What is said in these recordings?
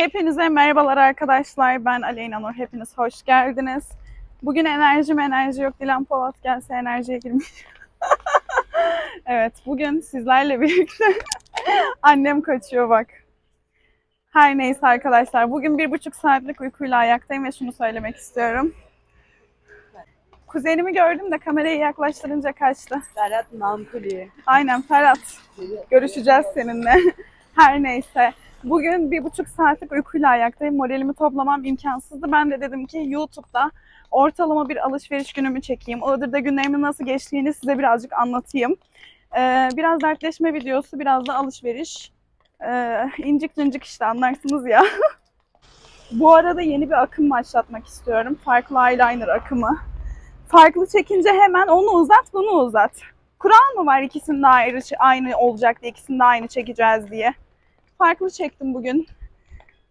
Hepinize merhabalar arkadaşlar. Ben Aleyna Nur. Hepiniz hoş geldiniz. Bugün enerjim enerji yok. Dilan Polat gelse enerjiye girmiş. evet bugün sizlerle birlikte annem kaçıyor bak. Her neyse arkadaşlar. Bugün bir buçuk saatlik uykuyla ayaktayım ve şunu söylemek istiyorum. Kuzenimi gördüm de kamerayı yaklaştırınca kaçtı. Ferhat Namkuli. Aynen Ferhat. Görüşeceğiz seninle. Her neyse. Bugün bir buçuk saatlik uykuyla ayaktayım. Moralimi toplamam imkansızdı. Ben de dedim ki YouTube'da ortalama bir alışveriş günümü çekeyim. Iğdır'da günlerimin nasıl geçtiğini size birazcık anlatayım. Ee, biraz dertleşme videosu, biraz da alışveriş. Ee, incik cincik işte anlarsınız ya. Bu arada yeni bir akım başlatmak istiyorum. Farklı eyeliner akımı. Farklı çekince hemen onu uzat, bunu uzat. Kural mı var ikisinin de ayrı, aynı olacak diye, ikisini de aynı çekeceğiz diye. Farklı çektim bugün.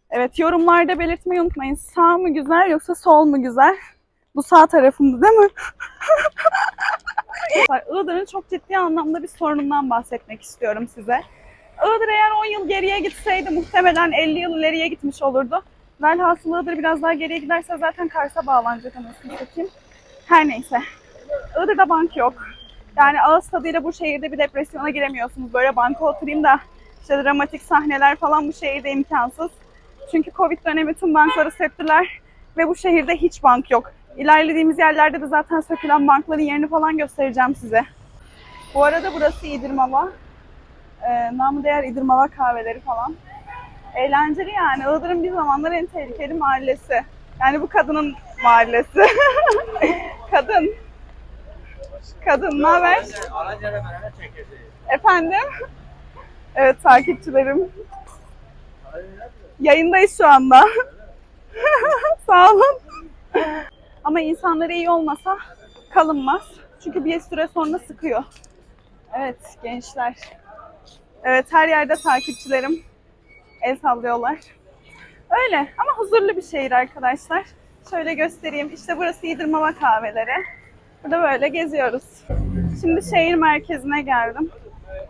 Evet yorumlarda belirtmeyi unutmayın. Sağ mı güzel yoksa sol mu güzel? Bu sağ tarafımdı değil mi? Iğdır'ın çok ciddi anlamda bir sorunundan bahsetmek istiyorum size. Iğdır eğer 10 yıl geriye gitseydi muhtemelen 50 yıl ileriye gitmiş olurdu. Velhasıl Iğdır biraz daha geriye giderse zaten Kars'a bağlanacak anasını satayım. Her neyse. Iğdır'da bank yok. Yani ağız tadıyla bu şehirde bir depresyona giremiyorsunuz. Böyle banka oturayım da işte dramatik sahneler falan bu şehirde imkansız. Çünkü Covid dönemi tüm bankları söktüler ve bu şehirde hiç bank yok. İlerlediğimiz yerlerde de zaten sökülen bankların yerini falan göstereceğim size. Bu arada burası İdirmava. Ee, namı değer İdirmava kahveleri falan. Eğlenceli yani. Iğdır'ın bir zamanlar en tehlikeli mahallesi. Yani bu kadının mahallesi. Kadın. Kadın, ne haber? Efendim? Evet takipçilerim. Yayındayız şu anda. Sağ olun. Ama insanlara iyi olmasa kalınmaz. Çünkü bir süre sonra sıkıyor. Evet gençler. Evet her yerde takipçilerim el sallıyorlar. Öyle ama huzurlu bir şehir arkadaşlar. Şöyle göstereyim. İşte burası İdirmava kahveleri. Burada böyle geziyoruz. Şimdi şehir merkezine geldim.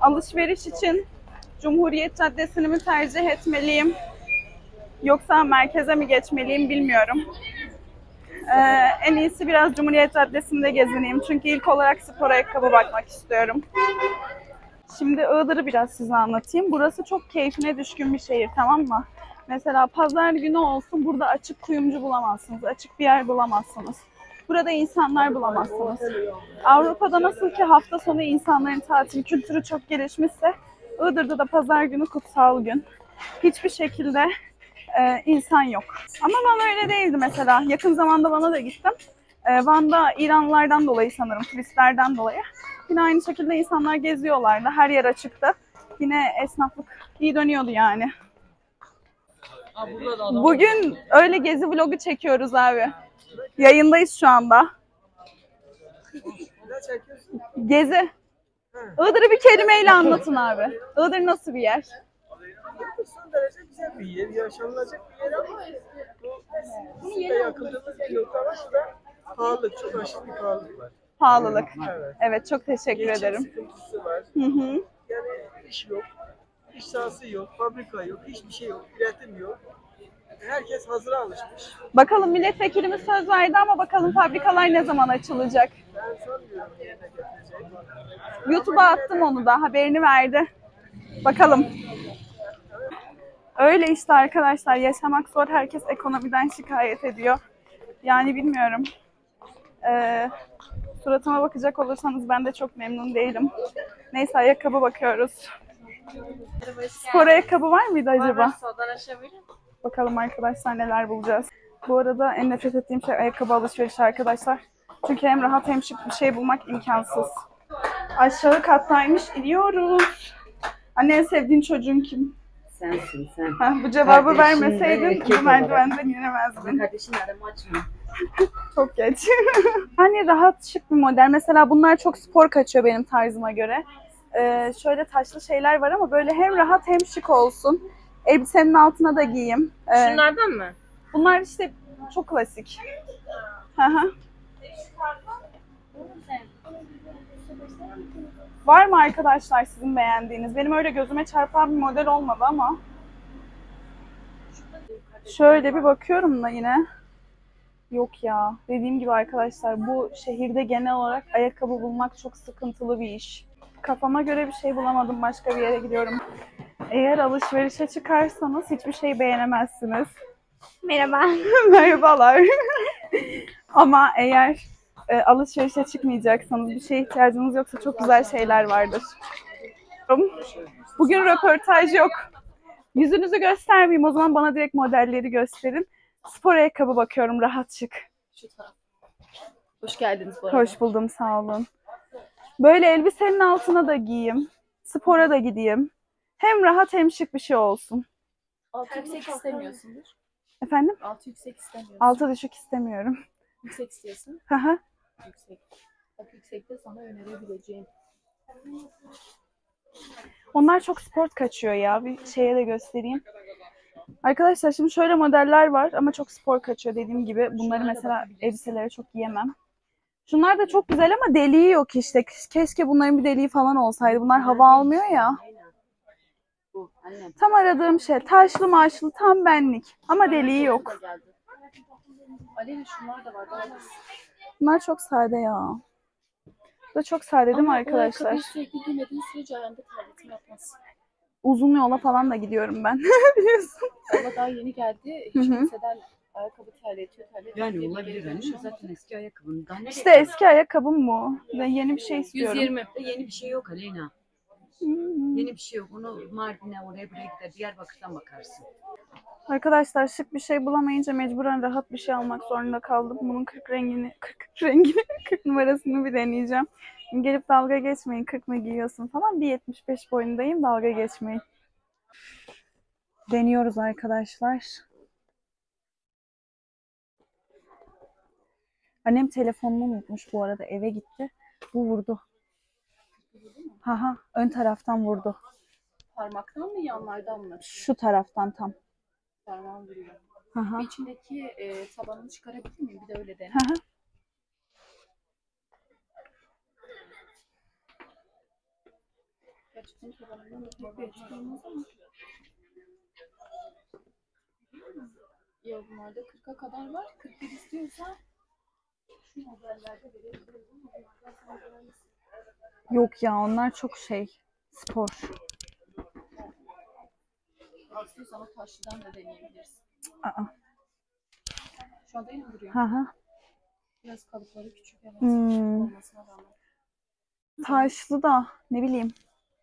Alışveriş için Cumhuriyet Caddesi'ni mi tercih etmeliyim? Yoksa merkeze mi geçmeliyim bilmiyorum. Ee, en iyisi biraz Cumhuriyet Caddesi'nde gezineyim. Çünkü ilk olarak spor ayakkabı bakmak istiyorum. Şimdi Iğdır'ı biraz size anlatayım. Burası çok keyfine düşkün bir şehir tamam mı? Mesela pazar günü olsun burada açık kuyumcu bulamazsınız. Açık bir yer bulamazsınız. Burada insanlar bulamazsınız. Avrupa'da nasıl ki hafta sonu insanların tatil kültürü çok gelişmişse Iğdır'da da pazar günü kutsal gün. Hiçbir şekilde e, insan yok. Ama Van öyle değildi mesela. Yakın zamanda Van'a da gittim. E, Van'da İranlılardan dolayı sanırım, turistlerden dolayı. Yine aynı şekilde insanlar geziyorlardı. Her yer açıktı. Yine esnaflık iyi dönüyordu yani. Bugün öyle gezi vlogu çekiyoruz abi. Yayındayız şu anda. Gezi. Iğdır'ı bir kelimeyle anlatın abi. Iğdır nasıl bir yer? Son derece güzel bir yer, yaşanılacak bir yer ama bu sizin de yakındığınız bir nokta var. Şurada pahalılık, çok aşırı bir pahalılık var. Pahalılık. Evet. Evet çok teşekkür Geçim ederim. sıkıntısı var. Hı hı. Yani iş yok, iş sahası yok, fabrika yok, hiçbir şey yok, üretim yok. Herkes hazıra alışmış. Bakalım milletvekilimiz söz verdi ama bakalım fabrikalar ne zaman açılacak? Ben getirecek. YouTube'a attım onu da haberini verdi. Bakalım. Öyle işte arkadaşlar yaşamak zor. Herkes ekonomiden şikayet ediyor. Yani bilmiyorum. Ee, suratıma bakacak olursanız ben de çok memnun değilim. Neyse ayakkabı bakıyoruz. Spor ayakkabı var mıydı acaba? Bakalım arkadaşlar neler bulacağız. Bu arada en nefret ettiğim şey ayakkabı alışverişi arkadaşlar. Çünkü hem rahat hem şık bir şey bulmak imkansız. Aşağı kattaymış iniyoruz. Anne en sevdiğin çocuğun kim? Sensin sen. Ha, bu cevabı Kardeşin vermeseydin bu merdivenden inemezdin. Kardeşin arama açma. Çok geç. hani rahat şık bir model. Mesela bunlar çok spor kaçıyor benim tarzıma göre. Ee, şöyle taşlı şeyler var ama böyle hem rahat hem şık olsun. Elbisenin altına da giyeyim. Ee, Şunlardan mı? Bunlar işte çok klasik. Hı hı. Var mı arkadaşlar sizin beğendiğiniz? Benim öyle gözüme çarpan bir model olmadı ama. Şöyle bir bakıyorum da yine. Yok ya. Dediğim gibi arkadaşlar bu şehirde genel olarak ayakkabı bulmak çok sıkıntılı bir iş. Kafama göre bir şey bulamadım. Başka bir yere gidiyorum. Eğer alışverişe çıkarsanız hiçbir şey beğenemezsiniz. Merhaba. Merhabalar. Ama eğer e, alışverişe çıkmayacaksanız, bir şeye ihtiyacınız yoksa çok güzel şeyler vardır. Bugün röportaj yok. Yüzünüzü göstermeyeyim. O zaman bana direkt modelleri gösterin. Spor ayakkabı bakıyorum. Rahat şık. Hoş geldiniz bu arada. Hoş buldum. Sağ olun. Böyle elbisenin altına da giyeyim. Spora da gideyim. Hem rahat hem şık bir şey olsun. Altı yüksek istemiyorsundur. Efendim? Altı yüksek istemiyorsun. Altı düşük istemiyorum. Yüksek istiyorsun. Hı hı. Yüksek. Bak yüksekte sana önerebileceğim. Onlar çok sport kaçıyor ya. Bir şeye de göstereyim. Arkadaşlar şimdi şöyle modeller var ama çok spor kaçıyor dediğim gibi. Bunları mesela elbiselere çok giyemem. Şunlar da çok güzel ama deliği yok işte. Keşke bunların bir deliği falan olsaydı. Bunlar hava almıyor ya. Bu. Tam aradığım şey. Taşlı maşlı tam benlik. Ama deliği yok. Aleyna şunlar da var. Daha Bunlar çok sade ya. Bu da çok sade değil mi Ama o arkadaşlar? ayakkabıyı sürekli giymediğin sürece ayağında terletme yapmaz. Uzun yola falan da gidiyorum ben. Biliyorsun. Valla daha yeni geldi. Hiç hı. kimseden ayakkabı terletiyor, terletiyor. Yani diye bir olabilir geri olmadı. Zaten eski ayakkabının. Daha ne İşte eski ayakkabım bu. Ben yeni bir şey istiyorum. 120. Yeni bir şey yok Aleyna. Hmm. Yeni bir şey yok. Onu Mardin'e oraya buraya gider. Diyarbakır'dan bakarsın. Arkadaşlar şık bir şey bulamayınca mecburen rahat bir şey almak zorunda kaldım. Bunun 40 rengini, 40 rengini, 40 numarasını bir deneyeceğim. Gelip dalga geçmeyin 40 mı giyiyorsun falan. 1.75 boyundayım dalga geçmeyin. Deniyoruz arkadaşlar. Annem telefonunu unutmuş bu arada eve gitti. Bu vurdu. Haha ön taraftan vurdu. Parmaktan mı yanlardan mı? Şu taraftan tam. Parmağım vuruyor. Haha. Bir içindeki e, tabanını çıkarabilir miyim? Bir de öyle dene. Gerçekten bir olmaz ama. Ya bunlarda 40'a kadar var. 41 istiyorsa şu modellerde verebilirim ama bunlardan sana veremeyiz. Yok ya onlar çok şey spor. İstiyorsan o taşlıdan da deneyebilirsin. Aa. Şu anda yine duruyor. Hı hı. Biraz kalıpları küçük evet. Hmm. Küçük olmasına rağmen. Taşlı da ne bileyim.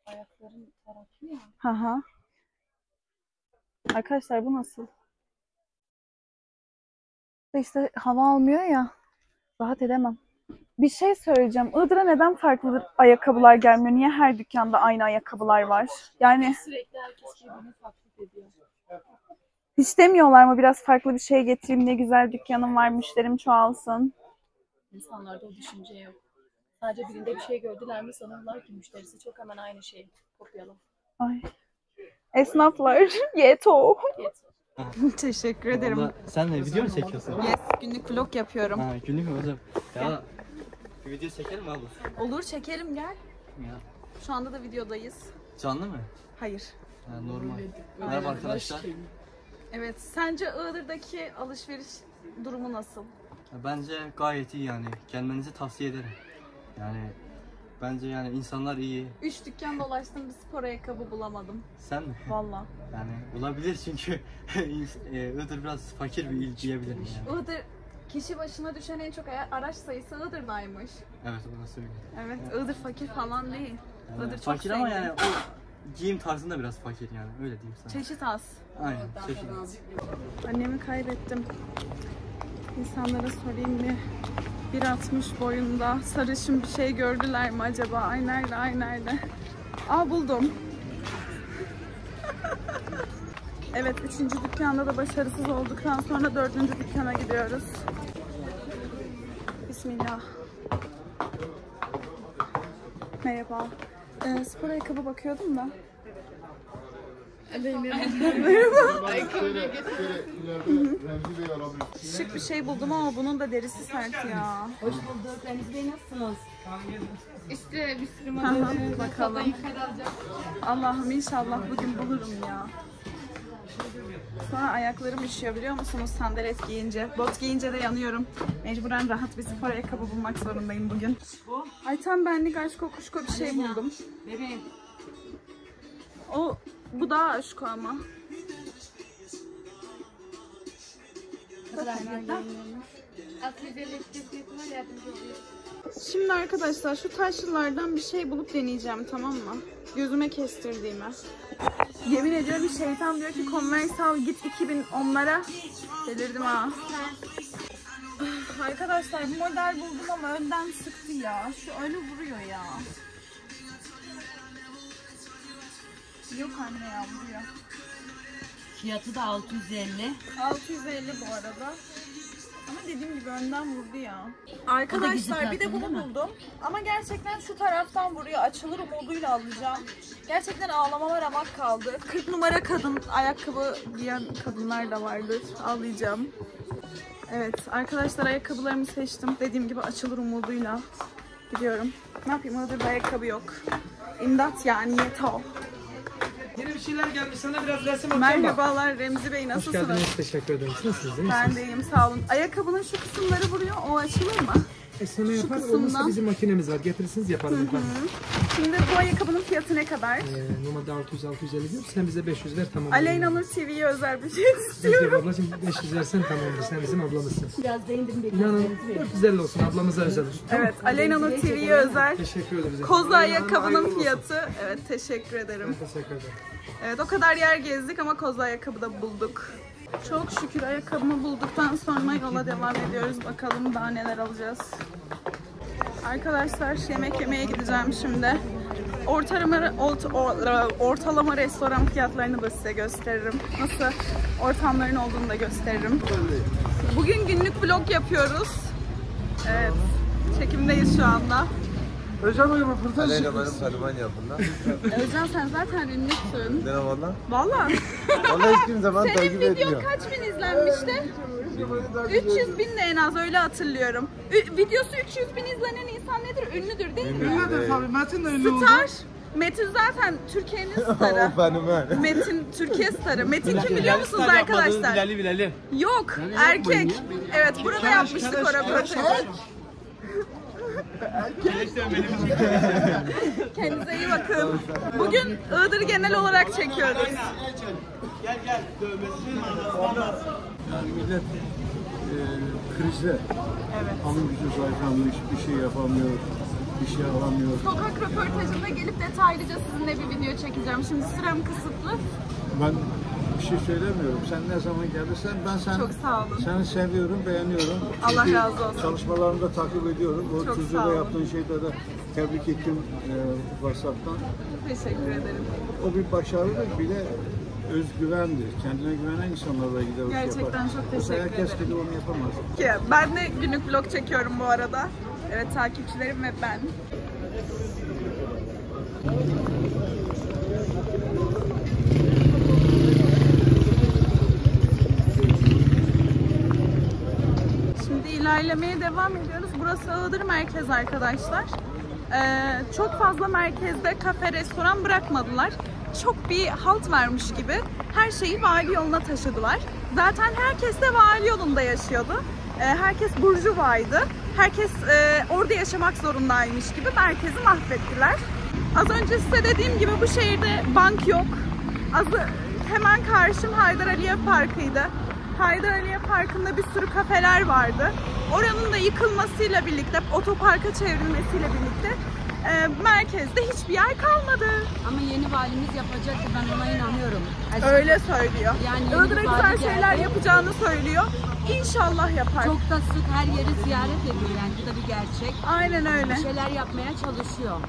Ayakların taraklı ya. Hı hı. Arkadaşlar bu nasıl? İşte hava almıyor ya. Rahat edemem. Bir şey söyleyeceğim. Iğdır'a neden farklı ayakkabılar gelmiyor? Niye her dükkanda aynı ayakkabılar var? Yani Sürekli herkes birbirini taklit ediyor. hiç demiyorlar mı biraz farklı bir şey getireyim ne güzel dükkanım var müşterim çoğalsın. İnsanlarda o düşünce yok. Sadece birinde bir şey gördüler mi sanırlar ki müşterisi çok hemen aynı şeyi kopyalım. Ay. Esnaflar. Yeto. Teşekkür ederim. Sen de video mu çekiyorsun? Yes, günlük vlog yapıyorum. Ha günlük mü hocam? Ya bir video çekelim mi abla? Olur çekelim gel. Ya Şu anda da videodayız. canlı mı? Hayır. Ha, normal. Merhaba arkadaşlar. Evet, sence Iğdır'daki alışveriş durumu nasıl? Ya, Bence gayet iyi yani. Gelmenizi tavsiye ederim. Yani bence yani insanlar iyi. Üç dükkan dolaştım bir spor ayakkabı bulamadım. Sen mi? Valla. Yani olabilir çünkü e, Iğdır biraz fakir bir il diyebilirim yani. Iğdır kişi başına düşen en çok araç sayısı Iğdır'daymış. Evet orası öyle. Evet, Iğdır fakir falan değil. Yani Iğdır çok fakir ama zengin. yani o giyim tarzında biraz fakir yani öyle diyeyim sana. Çeşit az. Aynen çeşit. Annemi kaybettim. İnsanlara sorayım bir. 1.60 boyunda sarışın bir şey gördüler mi acaba? Ay nerede, ay nerede? Aa buldum. Evet, üçüncü dükkanda da başarısız olduktan sonra dördüncü dükkana gidiyoruz. Bismillah. Merhaba. Ee, spor ayakkabı bakıyordum da. Şık bir şey buldum ama bunun da derisi sert ya. Hoş bulduk. Deniz Bey nasılsınız? İşte bir sürü Bakalım. Allah'ım inşallah bugün bulurum ya. Sonra ayaklarım üşüyor biliyor musunuz sandalet giyince. Bot giyince de yanıyorum. Mecburen rahat bir spor ayakkabı bulmak zorundayım bugün. Ay tam benlik aşk kokuşko bir şey buldum. Bebeğim. O bu daha aşko ama. Ne kadar fiyatlar? 650 fiyatı var yardımcı oluyor. Şimdi arkadaşlar şu taşlılardan bir şey bulup deneyeceğim tamam mı? Gözüme kestirdiğime. Yemin ediyorum şeytan diyor ki Converse al git 2000 onlara. Delirdim ha. Arkadaşlar bu model buldum ama önden sıktı ya. Şu öyle vuruyor ya. Yok anne ya vuruyor. Fiyatı da 650. 650 bu arada. Ama dediğim gibi önden vurdu ya. Arkadaşlar bir de bunu buldum. Ama gerçekten şu taraftan vuruyor. Açılır umuduyla alacağım. Gerçekten ağlamama ramak kaldı. 40 numara kadın ayakkabı giyen kadınlar da vardır. Ağlayacağım. Evet arkadaşlar ayakkabılarımı seçtim. Dediğim gibi açılır umuduyla gidiyorum. Ne yapayım Iğdır'da ayakkabı yok. İmdat yani yeter. Yine bir şeyler gelmiş sana biraz resim atacağım bak. Merhabalar Remzi Bey Hoş nasılsınız? geldiniz. Teşekkür ederim. Nasılsınız? Ben misiniz? de iyiyim sağ olun. Ayakkabının şu kısımları vuruyor. O açılır mı? Esneme yapar. kısımdan- Olmazsa bizim makinemiz var. Getirirsiniz yaparız efendim. Şimdi bu ayakkabının fiyatı ne kadar? Ee, normalde 600-650 diyor. Sen bize 500 ver tamam. Aleyna Nur TV'ye özel bir şey istiyorum. ablacığım 500 versen tamamdır. Sen bizim ablamızsın. Biraz da indim bir İnanın 450 olsun ablamıza özel. Evet Aleyna Nur TV'ye özel. Teşekkür ederiz. Koza Hayırlı ayakkabının fiyatı. Evet teşekkür ederim. Teşekkür ederim. Evet o kadar yer gezdik ama koza ayakkabı da bulduk. Çok şükür ayakkabımı bulduktan sonra yola devam ediyoruz. Bakalım daha neler alacağız. Arkadaşlar yemek yemeye gideceğim şimdi. Ortalama, ort- or- ortalama restoran fiyatlarını da size gösteririm. Nasıl ortamların olduğunu da gösteririm. Bugün günlük vlog yapıyoruz. Evet, çekimdeyiz şu anda. Özcan Bey röportaj Aleyna benim tanıman yapın Özcan sen zaten ünlüsün. Ne valla? Valla. Valla hiçbir zaman Senin takip videon etmiyor. kaç bin izlenmişti? 300 bin de en az öyle hatırlıyorum. Ü- videosu 300 bin izlenen insan nedir? Ünlüdür değil mi? Ünlüdür tabii. Metin de ünlü oldu. Star. Metin zaten Türkiye'nin starı. o fenomen. Metin Türkiye starı. Metin kim biliyor musunuz arkadaşlar? Bilali Bilali. Yok, erkek. Evet, burada yapmıştık o röportajı. Kendinize iyi bakın. Bugün Iğdır'ı genel olarak çekiyoruz. Yani millet e, krizde. Alım gücü zayıflamış, bir şey yapamıyor, bir şey alamıyor. Sokak röportajında gelip detaylıca sizinle bir video çekeceğim. Şimdi sürem kısıtlı. Ben bir şey söylemiyorum. Sen ne zaman gelirsen ben sen, Çok sağ olun. seni seviyorum, beğeniyorum. Allah Çünkü razı olsun. Çalışmalarını da takip ediyorum. O Çok sağ çocuğuyla olun. yaptığın şeyde de tebrik ettim e, WhatsApp'tan. Teşekkür ederim. O bir başarıdır. Bir de özgüvendir. Kendine güvenen insanlarla gider o Gerçekten yapar. çok Yoksa teşekkür herkes ederim. gibi onu yapamaz. Ki ben de günlük vlog çekiyorum bu arada. Evet takipçilerim ve ben. Şimdi ilerlemeye devam ediyoruz. Burası Iğdır Merkez arkadaşlar. Ee, çok fazla merkezde kafe, restoran bırakmadılar. Çok bir halt vermiş gibi her şeyi vali yoluna taşıdılar. Zaten herkes de vali yolunda yaşıyordu. Ee, herkes burjuvaydı. Herkes e, orada yaşamak zorundaymış gibi merkezi mahvettiler. Az önce size dediğim gibi bu şehirde bank yok. Az, hemen karşım Haydar Aliye Parkı'ydı. Aliye Parkı'nda bir sürü kafeler vardı. Oranın da yıkılmasıyla birlikte, otoparka çevrilmesiyle birlikte e, merkezde hiçbir yer kalmadı. Ama yeni valimiz yapacaktı ben ona inanıyorum. Öyle söylüyor. Yani Iğdır'a güzel şeyler geldi. yapacağını söylüyor. İnşallah yapar. Çok da sık her yeri ziyaret ediyor yani bu da bir gerçek. Aynen öyle. Bir şeyler yapmaya çalışıyor.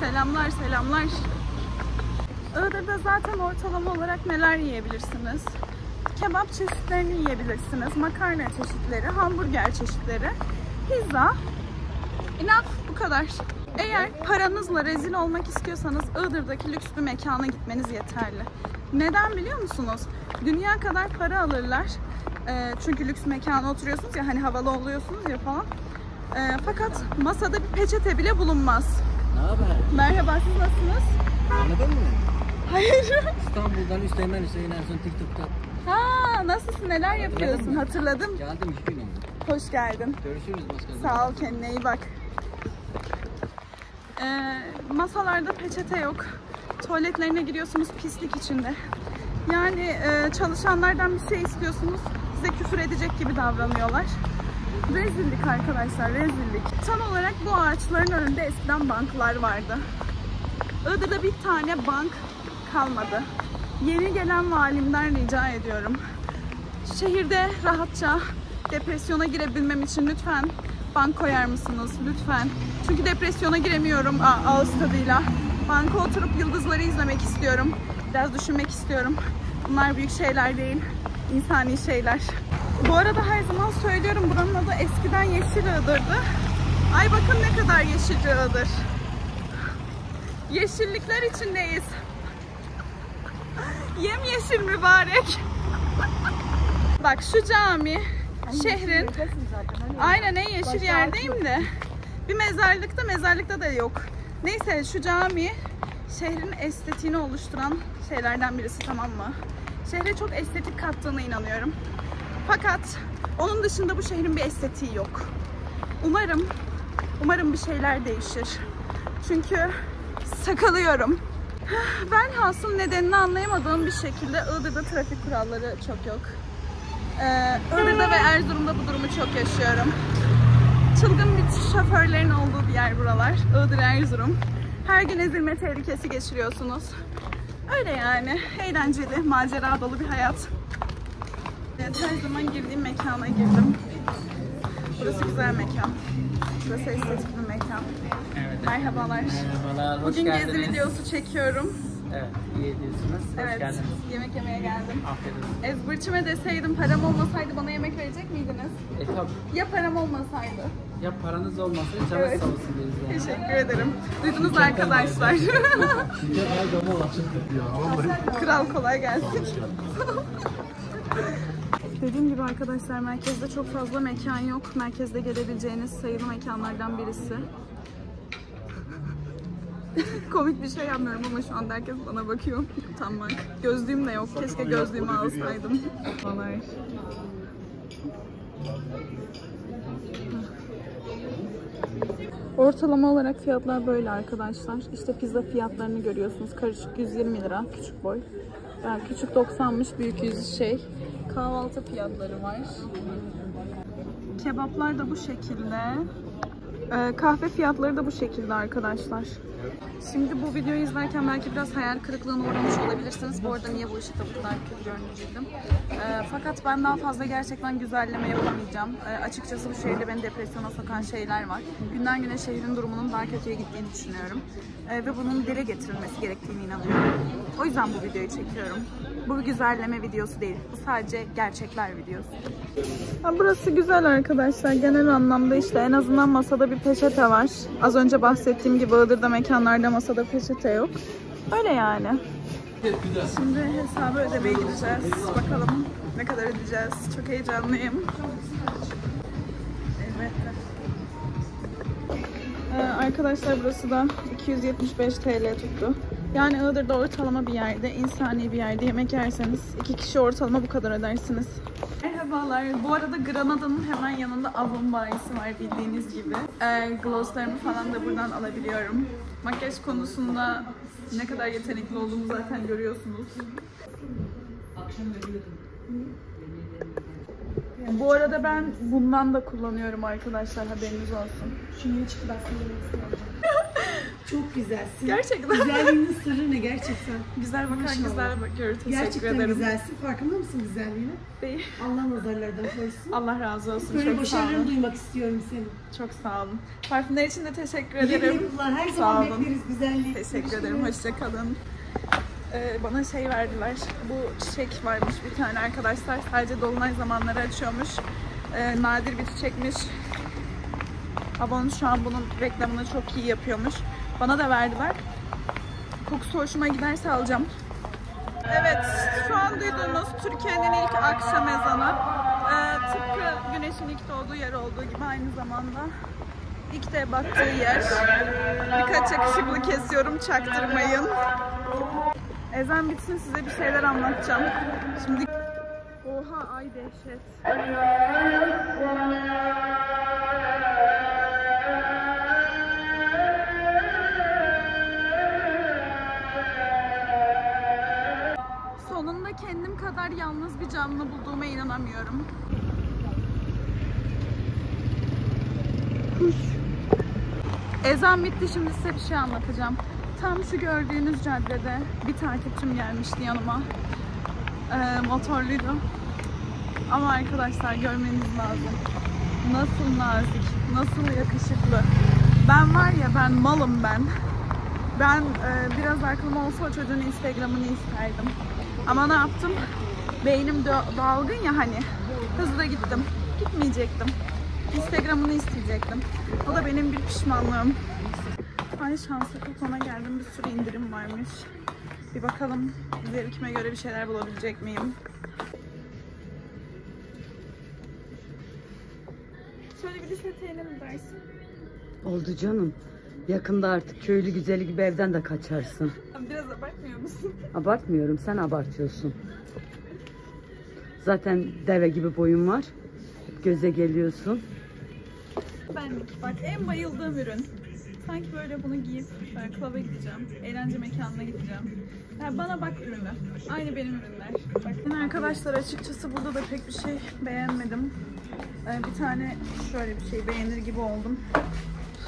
Selamlar selamlar. Iğdır'da zaten ortalama olarak neler yiyebilirsiniz? Kebap çeşitlerini yiyebilirsiniz. Makarna çeşitleri, hamburger çeşitleri, pizza. Enough bu kadar. Eğer paranızla rezil olmak istiyorsanız Iğdır'daki lüks bir mekana gitmeniz yeterli. Neden biliyor musunuz? Dünya kadar para alırlar. Ee, çünkü lüks mekana oturuyorsunuz ya hani havalı oluyorsunuz ya falan. Ee, fakat masada bir peçete bile bulunmaz. Merhaba, siz nasılsınız? Hayır. İstanbul'dan Hüseyin en son TikTok'ta Ha, nasılsın? Neler yapıyorsun? Hatırladım. geldim iki gün oldu. Hoş geldin. Görüşürüz başkanım. Sağ ol kendine iyi bak. Ee, masalarda peçete yok. Tuvaletlerine giriyorsunuz pislik içinde. Yani e, çalışanlardan bir şey istiyorsunuz. Size küfür edecek gibi davranıyorlar. Rezillik arkadaşlar rezillik. Tam olarak bu ağaçların önünde eskiden banklar vardı. Iğdır'da bir tane bank kalmadı. Yeni gelen valimden rica ediyorum. Şehirde rahatça depresyona girebilmem için lütfen bank koyar mısınız? Lütfen. Çünkü depresyona giremiyorum a- ağız tadıyla. Banka oturup yıldızları izlemek istiyorum. Biraz düşünmek istiyorum. Bunlar büyük şeyler değil. insani şeyler. Bu arada her zaman söylüyorum buranın adı eskiden Yeşil Iğdır'dı. Ay bakın ne kadar yeşil Iğdır. Yeşillikler içindeyiz. Yemyeşil mübarek. Bak şu cami şehrin aynen en yeşil yerdeyim de bir mezarlıkta mezarlıkta da yok. Neyse şu cami şehrin estetiğini oluşturan şeylerden birisi tamam mı? Şehre çok estetik kattığına inanıyorum. Fakat onun dışında bu şehrin bir estetiği yok. Umarım, umarım bir şeyler değişir. Çünkü sakalıyorum. Ben hasıl nedenini anlayamadığım bir şekilde Iğdır'da trafik kuralları çok yok. Ee, Iğdır'da ve Erzurum'da bu durumu çok yaşıyorum. Çılgın bir şoförlerin olduğu bir yer buralar. Iğdır, Erzurum. Her gün ezilme tehlikesi geçiriyorsunuz. Öyle yani. Eğlenceli, macera dolu bir hayat. Evet, her zaman girdiğim mekana girdim. Burası güzel mekan. Burası estetik bir mekan. Merhabalar. Merhabalar, hoş Bugün geldiniz. gezi videosu çekiyorum. Evet, iyi ediyorsunuz. Hoş Evet, geldiniz. yemek yemeye geldim. Afiyet olsun. Ezbırçime deseydim param olmasaydı bana yemek verecek miydiniz? E tabi, Ya param olmasaydı? ya paranız olmasa canınız Evet. sağ olsun deriz yani. Teşekkür ederim. Duydunuz arkadaşlar. Kral kolay gelsin. Dediğim gibi arkadaşlar merkezde çok fazla mekan yok. Merkezde gelebileceğiniz sayılı mekanlardan birisi. Komik bir şey yapmıyorum ama şu anda herkes bana bakıyor. Utanmak. Gözlüğüm de yok. Keşke gözlüğümü alsaydım. Vallahi. Ortalama olarak fiyatlar böyle arkadaşlar. İşte pizza fiyatlarını görüyorsunuz. Karışık 120 lira küçük boy. Yani küçük 90'mış, büyük 100 şey. Kahvaltı fiyatları var. Kebaplar da bu şekilde. Ee, kahve fiyatları da bu şekilde arkadaşlar. Şimdi bu videoyu izlerken belki biraz hayal kırıklığına uğramış olabilirsiniz. Bu arada niye bu ışıkta bu kadar kötü görüneceğim. Ee, fakat ben daha fazla gerçekten güzelleme yapamayacağım. Ee, açıkçası bu şehirde beni depresyona sokan şeyler var. Günden güne şehrin durumunun daha kötüye gittiğini düşünüyorum. Ee, ve bunun dile getirilmesi gerektiğini inanıyorum. O yüzden bu videoyu çekiyorum. Bu güzelleme videosu değil. Bu sadece gerçekler videosu. Ha, burası güzel arkadaşlar. Genel anlamda işte en azından masada bir peçete var. Az önce bahsettiğim gibi Iğdır'da mekanlarda masada peçete yok. Öyle yani. Şimdi hesabı ödemeye gideceğiz. Bakalım ne kadar ödeyeceğiz. Çok heyecanlıyım. Elbette. Ee, arkadaşlar burası da 275 TL tuttu. Yani Iğdır'da ortalama bir yerde, insani bir yerde yemek yerseniz iki kişi ortalama bu kadar ödersiniz. Merhabalar. Bu arada Granada'nın hemen yanında Avon bayisi var bildiğiniz gibi. Ee, glosslarımı falan da buradan alabiliyorum. Makyaj konusunda ne kadar yetenekli olduğumu zaten görüyorsunuz. Bu arada ben bundan da kullanıyorum arkadaşlar haberiniz olsun. Şunu yemek istiyorum. Çok güzelsin. Gerçekten. Güzelliğinin sırrı ne gerçekten? Güzel bakar Maşallah. güzel bakıyor. Teşekkür Gerçekten ederim. güzelsin. Farkında mısın güzelliğine? Değil. Allah nazarlardan korusun. Allah razı olsun. Böyle Çok sağ olun. duymak istiyorum senin. Çok sağ olun. Parfümler için de teşekkür ederim. kullan. Her Sağ zaman olun. bekleriz güzelliği. Teşekkür ederim. Hoşçakalın. Ee, bana şey verdiler. Bu çiçek varmış bir tane arkadaşlar. Sadece dolunay zamanları açıyormuş. Ee, nadir bir çiçekmiş. Avon şu an bunun reklamını çok iyi yapıyormuş. Bana da verdiler. Kokusu hoşuma giderse alacağım. Evet, şu an duyduğunuz Türkiye'nin ilk akşam ezanı. Ee, tıpkı güneşin ilk doğduğu yer olduğu gibi aynı zamanda ilk de baktığı yer. Birkaç yakışıklı kesiyorum, çaktırmayın. Ezan bitsin size bir şeyler anlatacağım. Şimdi Oha ay dehşet. Kadar yalnız bir canlı bulduğuma inanamıyorum. Ezan bitti şimdi size bir şey anlatacağım. Tam şu gördüğünüz caddede bir takipçim gelmişti yanıma. Ee, motorluydu. Ama arkadaşlar görmeniz lazım. Nasıl nazik, nasıl yakışıklı. Ben var ya ben malım ben. Ben e, biraz aklım olsa o çocuğun Instagram'ını isterdim. Ama ne yaptım? Beynim da- dalgın ya hani. Hızlı gittim. Gitmeyecektim. Instagram'ını isteyecektim. O da benim bir pişmanlığım. Ay şansa kupona geldim. Bir sürü indirim varmış. Bir bakalım zevkime göre bir şeyler bulabilecek miyim? Şöyle bir lise mi dersin? Oldu canım. Yakında artık köylü güzeli gibi evden de kaçarsın. Biraz abartmıyor musun? Abartmıyorum, sen abartıyorsun. Zaten deve gibi boyun var. Göze geliyorsun. Benlik. Bak en bayıldığım ürün. Sanki böyle bunu giyip böyle klaba gideceğim. Eğlence mekanına gideceğim. Yani bana bak ürünü. Aynı benim ürünler. Bak. Ben arkadaşlar açıkçası burada da pek bir şey beğenmedim. Ee, bir tane şöyle bir şey beğenir gibi oldum.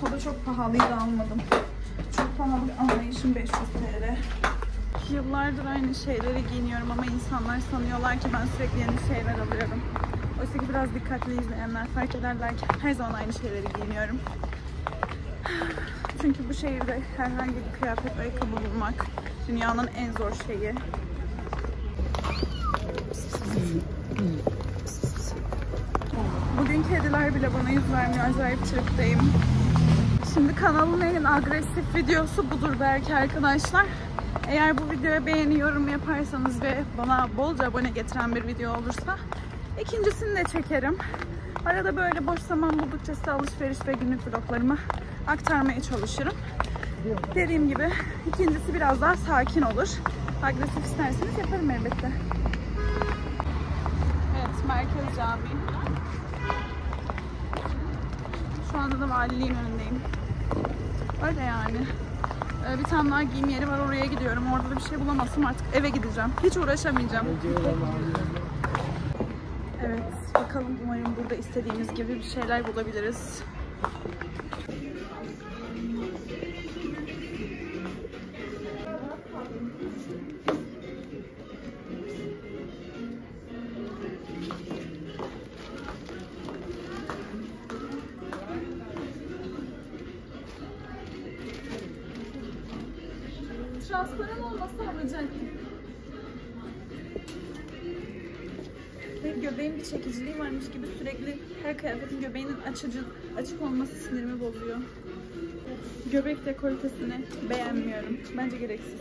O da çok pahalıydı almadım. Çok pahalı anlayışım 500 TL. Yıllardır aynı şeyleri giyiniyorum ama insanlar sanıyorlar ki ben sürekli yeni şeyler alıyorum. Oysa ki biraz dikkatli izleyenler fark ederler ki her zaman aynı şeyleri giyiniyorum. Çünkü bu şehirde herhangi bir kıyafet ayakkabı bulmak dünyanın en zor şeyi. Bugün kediler bile bana yüz vermiyor. Acayip tripteyim. Şimdi kanalın en agresif videosu budur belki arkadaşlar. Eğer bu videoya beğeni yorum yaparsanız ve bana bolca abone getiren bir video olursa ikincisini de çekerim. Arada böyle boş zaman buldukça size alışveriş ve günlük vloglarımı aktarmaya çalışırım. Dediğim gibi ikincisi biraz daha sakin olur. Agresif isterseniz yaparım elbette. Evet, Merkez Camii. Şu anda da valiliğin önündeyim. Öyle yani. Ee, bir tane daha giyim yeri var oraya gidiyorum. Orada da bir şey bulamazsam artık eve gideceğim. Hiç uğraşamayacağım. Evet bakalım umarım burada istediğimiz gibi bir şeyler bulabiliriz. Alacaktım. Ve göbeğin bir çekiciliği varmış gibi sürekli her kıyafetin göbeğinin açıcı, açık olması sinirimi bozuyor. Göbek dekoltesini beğenmiyorum. Bence gereksiz.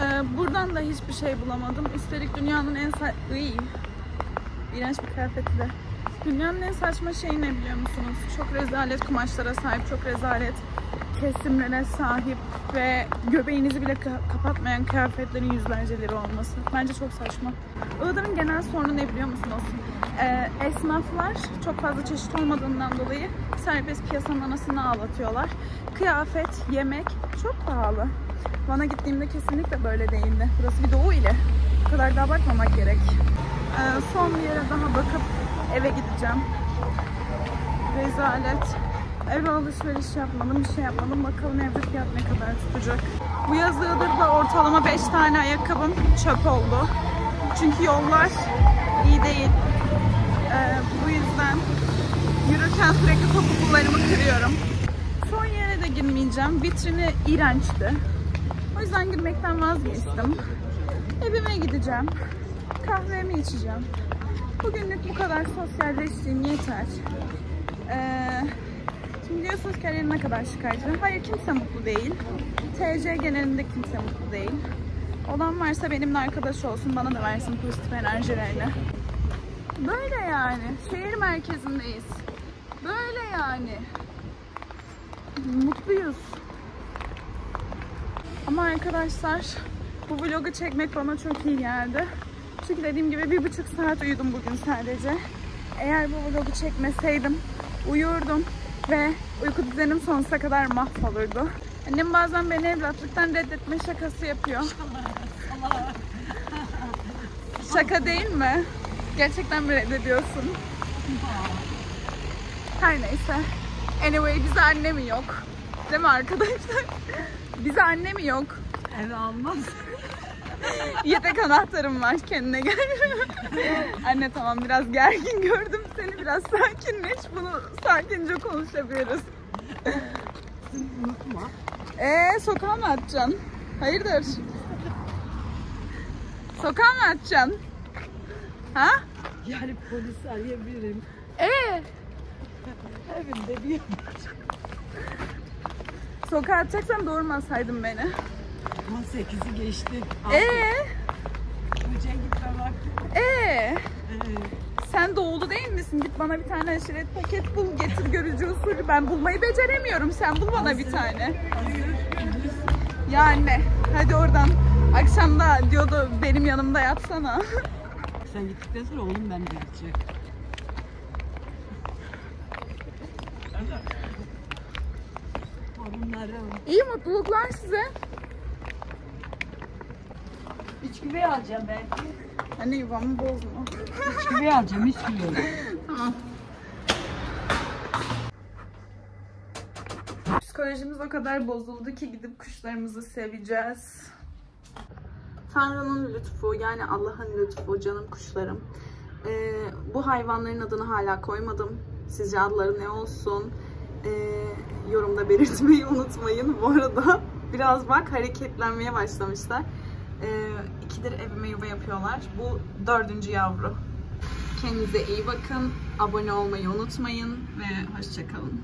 Ee, buradan da hiçbir şey bulamadım. Üstelik dünyanın en sa... Iy. İğrenç bir kıyafeti de. Dünyanın en saçma şeyi ne biliyor musunuz? Çok rezalet kumaşlara sahip, çok rezalet kesimlere sahip ve göbeğinizi bile ka- kapatmayan kıyafetlerin yüzlerce olması. Bence çok saçma. Iğdır'ın genel sorunu ne biliyor musunuz? Ee, esnaflar çok fazla çeşit olmadığından dolayı serbest piyasanın anasını ağlatıyorlar. Kıyafet, yemek çok pahalı. Bana gittiğimde kesinlikle böyle değildi. Burası bir doğu ile. Bu kadar da abartmamak gerek. Ee, son bir yere daha bakıp eve gideceğim. Rezalet. Eve alışveriş yapmadım, bir şey yapmadım. Bakalım evde fiyat ne kadar tutacak. Bu yaz Iğdır'da ortalama 5 tane ayakkabım çöp oldu. Çünkü yollar iyi değil. Ee, bu yüzden yürürken sürekli topuklularımı kırıyorum. Son yere de girmeyeceğim. Vitrini iğrençti. O yüzden girmekten vazgeçtim. Evime gideceğim. Kahvemi içeceğim. Bugünlük bu kadar sosyalleştiğim yeter. Ee, şimdi diyorsunuz ki Eren ne kadar çıkartacağım. Hayır kimse mutlu değil. TC genelinde kimse mutlu değil. Olan varsa benimle arkadaş olsun, bana da versin pozitif enerjilerini. Böyle yani. Şehir merkezindeyiz. Böyle yani. Mutluyuz. Ama arkadaşlar Bu vlogu çekmek bana çok iyi geldi. Çünkü dediğim gibi bir buçuk saat uyudum bugün sadece. Eğer bu vlogu çekmeseydim uyurdum ve uyku düzenim sonsuza kadar mahvolurdu. Annem bazen beni evlatlıktan reddetme şakası yapıyor. Şaka değil mi? Gerçekten mi reddediyorsun? Her neyse. Anyway bize anne mi yok? Değil mi arkadaşlar? Bize anne mi yok? Eve almaz. Yedek anahtarım var kendine gel. Anne tamam biraz gergin gördüm seni biraz sakinleş bunu sakince konuşabiliriz. Unutma. Ee sokağa mı atacaksın? Hayırdır? Sokağa mı atacaksın? Ha? Yani polisi arayabilirim. Ee Evinde bir sokağa atacaksan doğurmasaydın beni. 18'i geçti. Ee Kocan gitme vakti. ee Ee, sen doğulu değil misin? Git bana bir tane aşiret paket bul getir görücü usulü. Ben bulmayı beceremiyorum. Sen bul bana bir tane. Ya anne hadi oradan. Akşam da diyordu benim yanımda yatsana. sen gittikten sonra oğlum ben de yatacak. Torunlarım. İyi mutluluklar size. Bisküvi alacağım belki. Anne yuvamı bozma. Bisküvi alacağım, bisküvi. Tamam. Psikolojimiz o kadar bozuldu ki gidip kuşlarımızı seveceğiz. Tanrı'nın lütfu yani Allah'ın lütfu canım kuşlarım. Ee, bu hayvanların adını hala koymadım. Sizce adları ne olsun? Ee, yorumda belirtmeyi unutmayın. Bu arada biraz bak hareketlenmeye başlamışlar. İkidir evime yuva yapıyorlar. Bu dördüncü yavru. Kendinize iyi bakın. Abone olmayı unutmayın ve hoşçakalın.